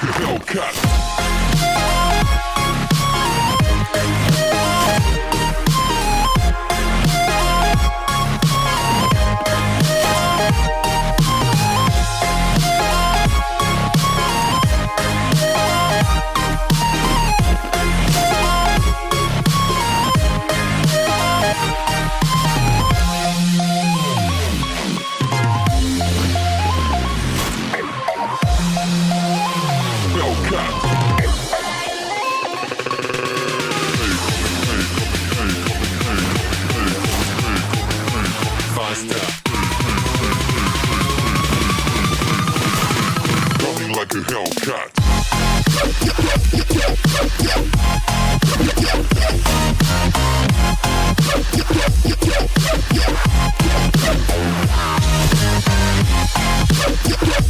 Hellcat. Like a Hellcat. Like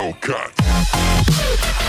Hellcat.